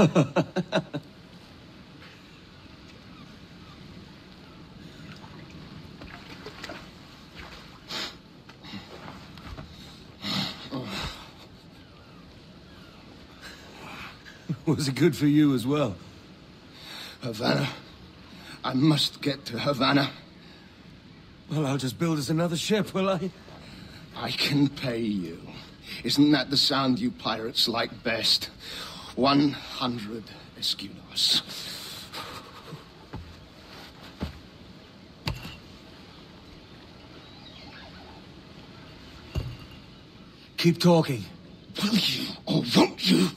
Was it good for you as well? Havana. I must get to Havana. Well, I'll just build us another ship, will I? I can pay you. Isn't that the sound you pirates like best? 100 escudos. Keep talking. Will you or won't you?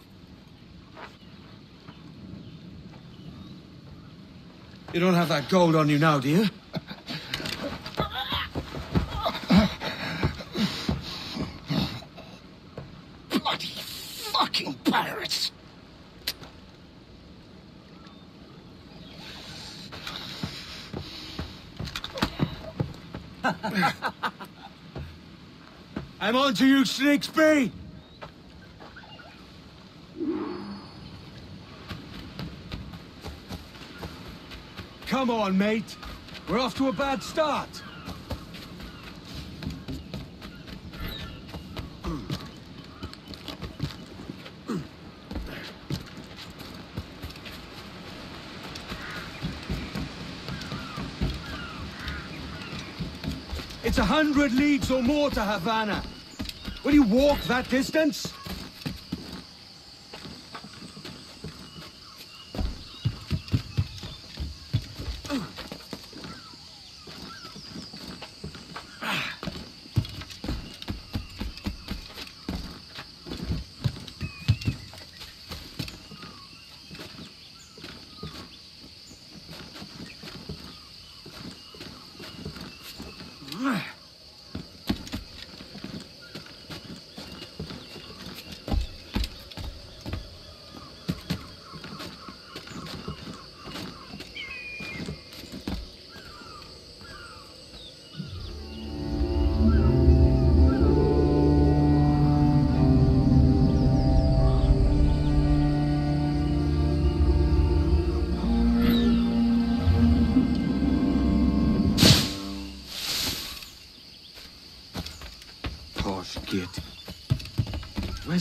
You don't have that gold on you now, do you? I'm on to you, Snakesby! Come on, mate. We're off to a bad start. It's a hundred leagues or more to Havana. Will you walk that distance?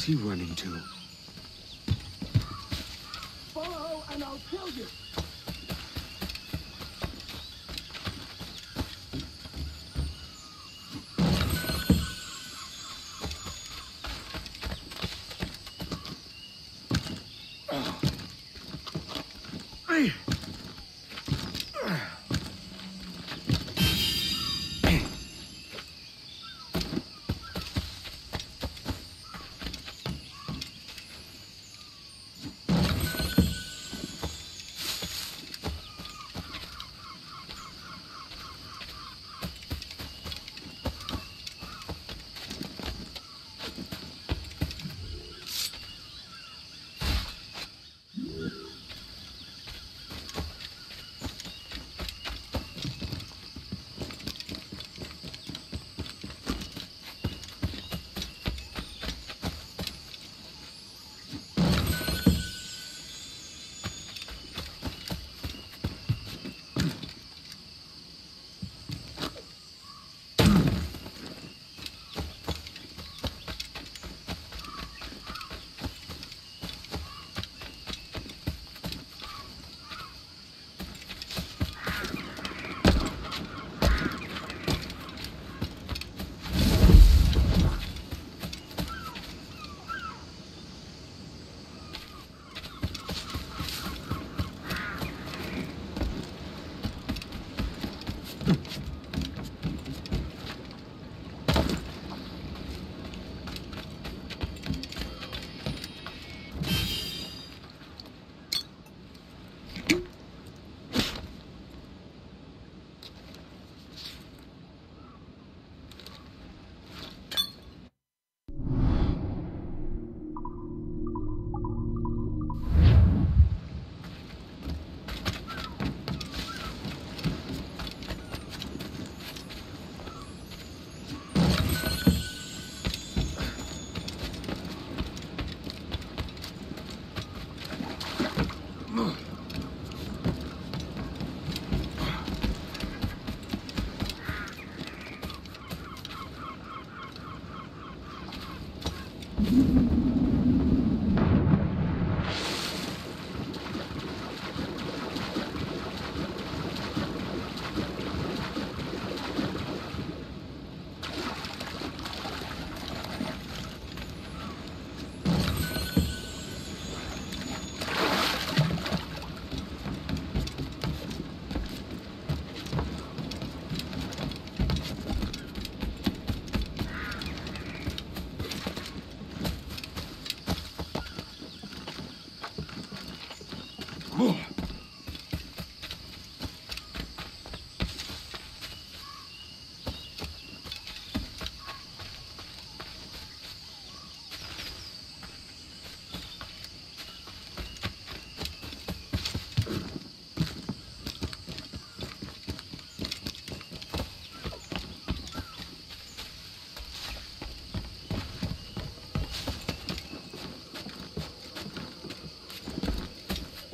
Where's he running to? Follow and I'll kill you. Hey!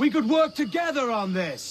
We could work together on this.